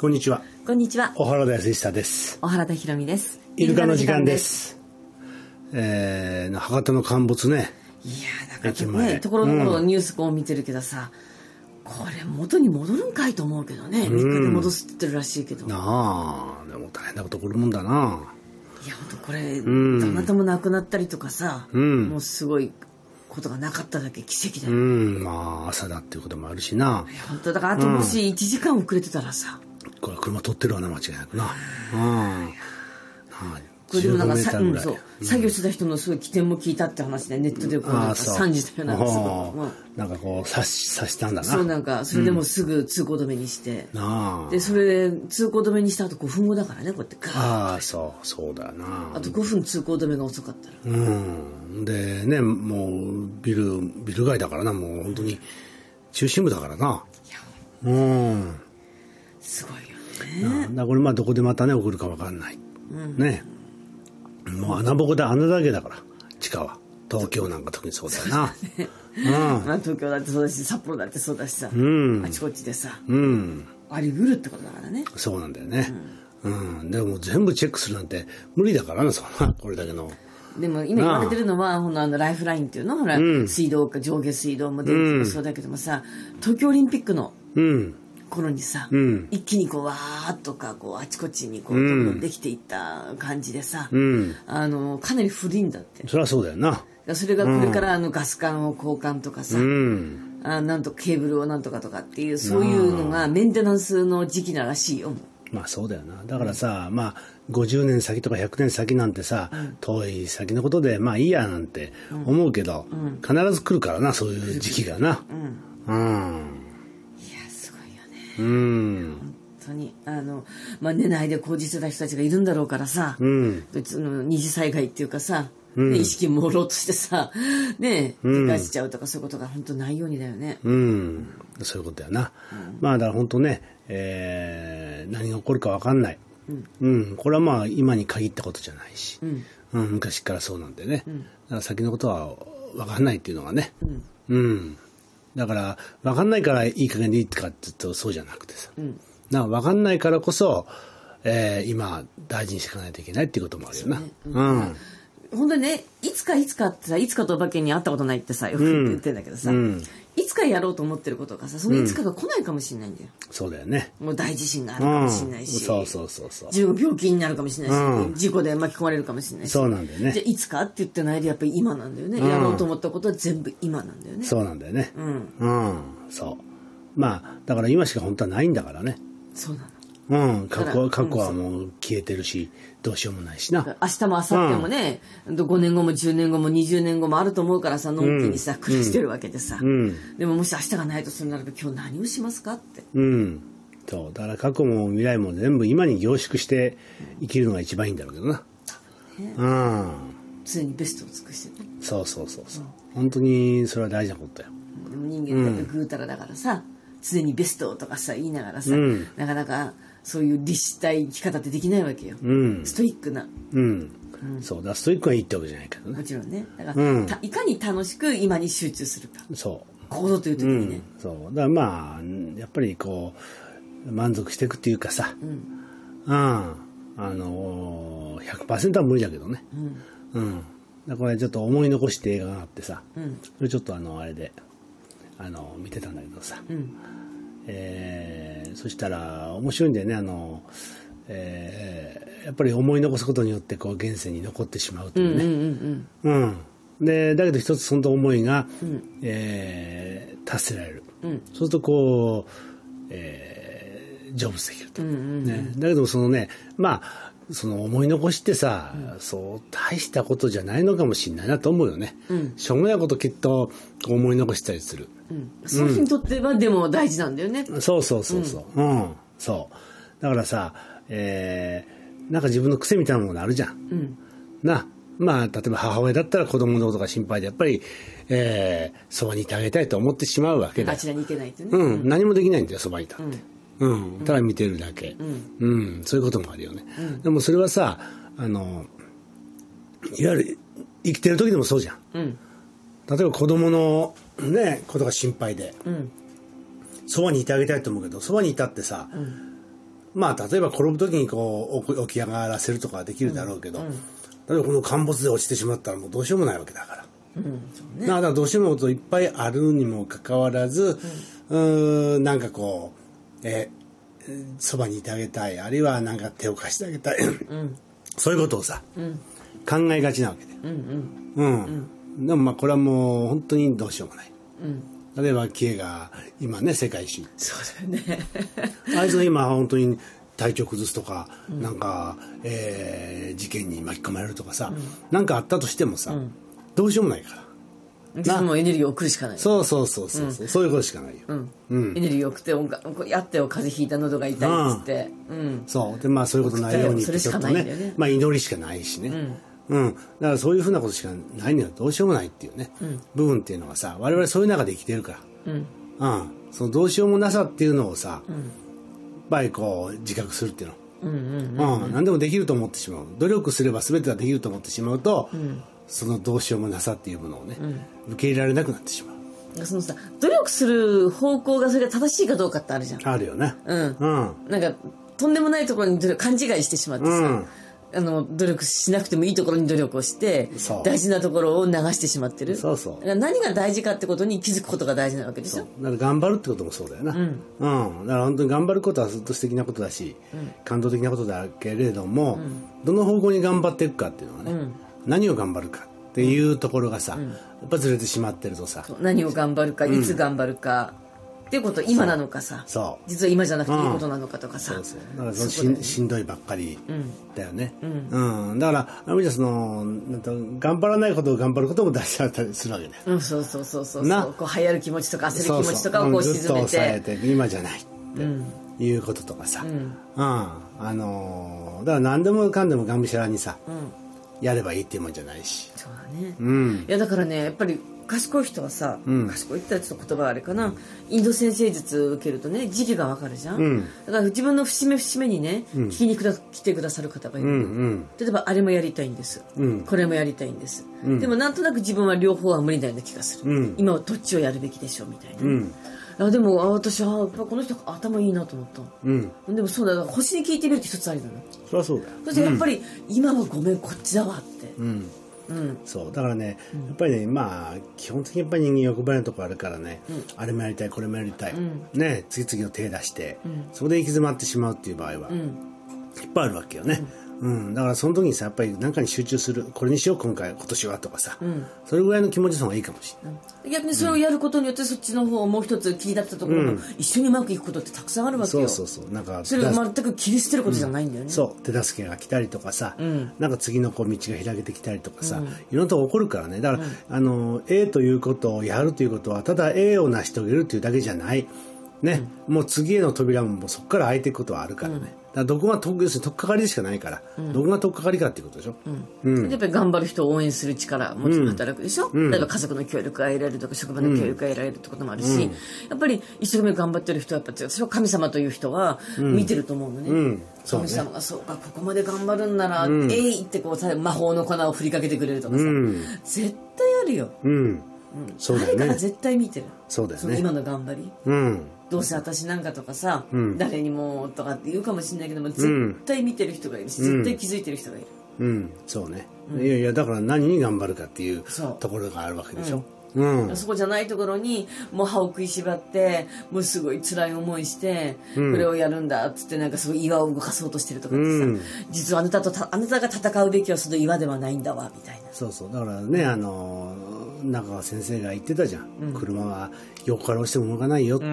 こんにちは。こんにちは。小原田康久です。小原田博美です。イルカの時間で。す。えー、博多の陥没ね。いやー、だからね、ところどころニュースこう見てるけどさ、これ元に戻るんかいと思うけどね。3日で戻すって言ってるらしいけど。いや、なあ、でも大変なこと起こるもんだな。ほんとこれ、どなたも亡くなったりとかさ、んもうすごいことがなかっただけ奇跡だうよ。ん、まあ、朝だっていうこともあるしな。本当だからあともし1時間遅れてたらさ、これ車取ってるわな、間違いなくな。うん。はいこれでもなんか15さ、メーターぐらいうんそう、作業してた人のすごい起点も聞いたって話でネットでこうなんかああ、そう。賛じたよなんごなんかこう、刺し、刺したんだな。そうなんかそれでもうすぐ通行止めにして、なあ。でそれで通行止めにした後5分後だからねこうやってガーッああ、そう、そうだよな。あと5分通行止めが遅かったらうん。でね、もう、ビル、ビル街だからな、もう本当に、中心部だからな。うん。だこれまあどこでまたね起こるかわかんない、ね。もう穴ぼこだ穴だけだから地下は。東京なんか特にそうだよな。まあ東京だってそうだし札幌だってそうだしさ、うん。あちこちでさ。うん。うんあり得るってことだからね。そうなんだよね。うん、でも全部チェックするなんて無理だからなそんな。これだけの。でも今言われてるのはほのあのライフラインっていうのほら、水道か上下水道も電気もそうだけどもさ、東京オリンピックのうん頃にさ、ん。一気にこうわーっとかこうあちこちにこうどんどんできていった感じでさ、ん。あのかなり古いんだって。そりゃそうだよな。それがこれからあのガス管を交換とかさ、うん。あなんとケーブルをなんとかとかっていうそういうのがメンテナンスの時期ならしいよ。まあそうだよな。だからさ、まあ50年先とか100年先なんてさ、遠い先のことでまあいいやなんて思うけど、必ず来るからなそういう時期がな。うんうん。本当にあの、まあ、寝ないで工事してた人たちがいるんだろうからさ、うん。別の二次災害っていうかさ、ね意識朦朧としてさ ね理解しちゃうとかそういうことが本当ないようにだよね。うん、そういうことだよな。まあだから本当ね、えー何が起こるか分かんない。うん、これはまあ今に限ったことじゃないし、うん。昔からそうなんでね、だから先のことは分かんないっていうのがね、うんだから分かんないからいい加減でいいかって言うとそうじゃなくてさ、な分かんないからこそ、えー今大事にしていかないといけないっていうこともあるよな。うん本当にねいつかいつかってさいつかとお化けに会ったことないってさよく言ってん。だけどさ、いつかやろうと思ってることがさそのいつかが来ないかもしれないんだよ。そうだよね。もう大地震があるうんかもしれないし、そうそうそうそう。自分が病気になるかもしれないし、事故で巻き込まれるかもしれないし。そうなんだよね。じゃあいつかって言ってないでやっぱり今なんだよね、やろうと思ったことは全部今なんだよね。そうなんだよね。うん。うん、そう。まあ、だから今しか本当はないんだからね。そうなのうん、過去過去はもう消えてるし、どうしようもないしな。明日も明後日もね、5年後も10年後も20年後もあると思うからさのんきにさ、暮らしてるわけでさ、んでももし明日がないとするならば今日何をしますかってうん。そう。だから過去も未来も全部今に凝縮して生きるのが一番いいんだろうけどな。うん。常にベストを尽くしてねそうそうそうそう。本当にそれは大事なことだよ。でも人間ってぐうたらだからさ、常にベストとかさ言いながらさ、んなかなかそういう律したい生き方ってできないわけよ、うん。ストイックな。うん。そう。だストイックがいいってわけじゃないけどね。もちろんね。だから、うん。たいかに楽しく今に集中するか。そう。行動という時にね、そう。だからまあやっぱりこう満足していくっていうかさ。うん、あのー、100%は無理だけどね。うん、だからこれちょっと思い残して映画があってさ、それちょっとあのあれであの見てたんだけどさ、えーそしたら面白いんだよね。あのえーやっぱり思い残すことによってこう現世に残ってしまうというね、うん、でだけど一つその思いが、えー達せられる、そうするとこう、えー成仏できると、ね、だけどそのねまあその思い残しってさ、そう大したことじゃないのかもしれないなと思うよね、しょうもないこときっと思い残したりする、その人にとってはでも大事なんだよね、そうそうそうそう。うん、そう。だからさ、えーなんか自分の癖みたいなものあるじゃん、な。まあ例えば母親だったら子供のことが心配でやっぱり、えーそばにいてあげたいと思ってしまうわけだあちらに行けないってね、うん、何もできないんだよそばにいたって、うん。ただ見てるだけ、うん。そういうこともあるよね、でもそれはさあのいわゆる生きてる時でもそうじゃん、うん。例えば子供のねことが心配で。うん。そばにいてあげたいと思うけどそばにいたってさ、まあ例えば転ぶ時にこう起き上がらせるとかできるだろうけど、例えばこの陥没で落ちてしまったらもうどうしようもないわけだから。うん、だからどうしてもこといっぱいあるにもかかわらず、うーん、なんかこう、え、そばにいてあげたい、あるいはなんか手を貸してあげたい、そういうことをさ、考えがちなわけで。うん。でもまあこれはもう本当にどうしようもない。例えばキエが今ね世界一そうだよね。あいつが今本当に体調崩すとか、なんか、えー事件に巻き込まれるとかさ、なんかあったとしてもさ、どうしようもないから。自分もエネルギーを送るしかない。そうそうそうそう、そう。そういうことしかないよ。うん。エネルギーを送ってやってよ風邪ひいた喉が痛いっつって、うん。そう。で、まあそういうことないようにってちょっとね。ね、まあ祈りしかないしね。うん。だからそういうふうなことしかないのよ。どうしようもないっていうね、部分っていうのはさ、我々そういう中で生きてるから。うん。そのどうしようもなさっていうのをさ、やっぱりこう自覚するっていうの。うん何でもできると思ってしまう。努力すれば全てができると思ってしまうと、そのどうしようもなさっていうものをね、受け入れられなくなってしまう。そのさ努力する方向がそれが正しいかどうかってあるじゃん。あるよね。うん。うん。なんかとんでもないところに努力勘違いしてしまってさ、うん。あの努力しなくてもいいところに努力をして大事なところを流してしまってる。そうそう。何が大事かってことに気づくことが大事なわけでしょ。だから頑張るってこともそうだよな、うん。だから本当に頑張ることはずっと素敵なことだし、感動的なことだけれども、どの方向に頑張っていくかっていうのはね、何を頑張るかっていうところがさ、やっぱずれてしまってるとさ、何を頑張るか、いつ頑張るかっていうこと今なのかさ。そう。実は今じゃなくていいことなのかとかさ、そうそう。だからそのしんしんどいばっかりだよね、うん。だからある意味じゃその頑張らないことを頑張ることも大事だったりするわけだよ。うん、そうそうそうそう。なそうこう流行る気持ちとか焦る気そうそう持ちとかをこううんずっ沈めと抑えてて今じゃないっていうこととかさ、うん。あのーだから何でもかんでもがむしゃらにさ、やればいいっていうもんじゃないし。そうだね、うん。いやだからねやっぱり賢い人はさ、賢いって言ったらちょっと言葉あれかな。インド先生術受けるとね時期がわかるじゃん、だから自分の節目節目にね、聞きにくだ来てくださる方がいる、うんうん。例えばあれもやりたいんです、ん。これもやりたいんです、でもなんとなく自分は両方は無理なような気がする、うん。今はどっちをやるべきでしょうみたいな、うんあでもあ私はこの人頭いいなと思った。うん。でもそうだ星に聞いてみるって一つありだなそりゃそうだよ。そしてやっぱり、今はごめんこっちだわって。うん。うん。そうだからね、やっぱりねまあ基本的にやっぱり人間欲張りなとこあるからね、あれもやりたいこれもやりたい、ね次々と手出して、そこで行き詰まってしまうっていう場合は、いっぱいあるわけよね、うん。だからその時にさやっぱり何かに集中する。これにしよう今回今年はとかさ、それぐらいの気持ちの方がいいかもしれない、逆にそれをやることによってそっちの方をもう一つ気になったところも一緒にうまくいくことってたくさんあるわけよ。そうそうそう。なんかそれを全く切り捨てることじゃないんだよね、そう。手助けが来たりとかさ、なんか次のこう道が開けてきたりとかさ、いろんなとこ起こるからね。だから、あの A ということをやるということはただ A を成し遂げるというだけじゃない。ね、もう次への扉ももうそこから開いていくことはあるからね、だどこがと要するに取っかかりでしかないから、どこが取っかかりかっていうことでしょ、やっぱり頑張る人を応援する力もちろん働くでしょ、例えば家族の協力が得られるとか職場の協力が得られるってこともあるし、やっぱり一生懸命頑張ってる人はやっぱ私は神様という人は見てると思うのね,、神様がそうかここまで頑張るんなら、えいってこうさ魔法の粉を振りかけてくれるとかさ、絶対あるよ、うん、そうだよね。誰かが絶対見てる。そうだよね。の今の頑張り。うん。どうせ私なんかとかさ、誰にもとかって言うかもしれないけども絶対見てる人がいるし、絶対気づいてる人がいる、うん。そうね、いやいやだから何に頑張るかっていうところがあるわけでしょ？うん、そこじゃないところにもう歯を食いしばってもうすごい辛い思いして、これをやるんだっつってなんかすごい岩を動かそうとしてるとかってさ、うん。実はあなたとたあなたが戦うべきはその岩ではないんだわみたいな。そうそう。だからねあの中川先生が言ってたじゃん、車は横から押しても動かないよって、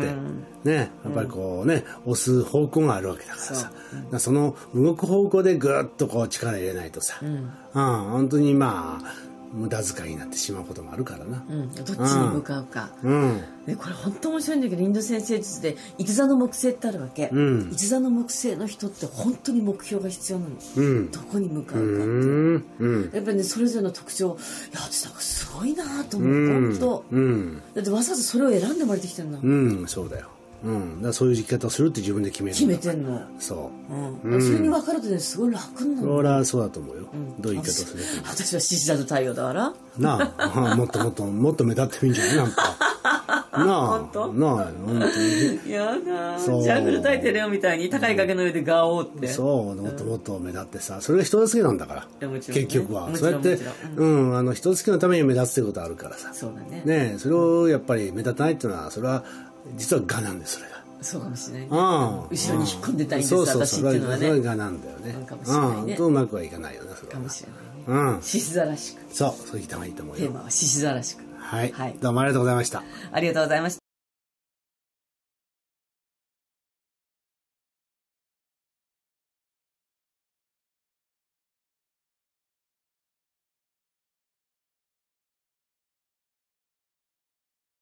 ね。やっぱりこうね押す方向があるわけだからさ。そその動く方向でぐっとこう力入れないとさ、うん。本当にまあ無駄遣いになってしまうこともあるからな。うん、どっちに向かうか、うん。ね、これ本当面白いんだけどインド先生術で一座の木星ってあるわけ、ん。一座の木星の人って本当に目標が必要なの、うん。どこに向かうかって、うん。うん。やっぱりねそれぞれの特徴。いや私なんかすごいなと思う、うん。本当うん。だってわざわざそれを選んで生まれてきてるの、うん。そうだよ、うん、だそういう生き方をするって自分で決める決めてんの、そう。うん。それに分かるとねすごい楽になるの。そりゃそうだと思うよ、どういう言い方をするか私は獅子座と太陽だから。なあ。もっともっと もっと目立ってもいいんじゃないなんか。本当？なあ、本当に。やだ。ジャングル大帝レオみたいに高い崖の上でガオーって。そう、もっともっと目立ってさ、それが人助けなんだから。ね。結局は。そうやってんもちろ、うん、あの、人助けのために目立つってことあるからさ。そうだね。ねえそれをやっぱり目立たないっていうのは、それは、実は我なんです、それが。そうかもしれないねうん。後ろに引っ込んでたいんですそうそう私っていうのはねそれがなんだよね。うんかもしれないねうん。とうまくはいかないよね、それは。かもしれないねうん。獅子座らしくそう、そう言った方がいいと思うよ。テーマは獅子座らしくはい。はいどうもありがとうございました。ありがとうございました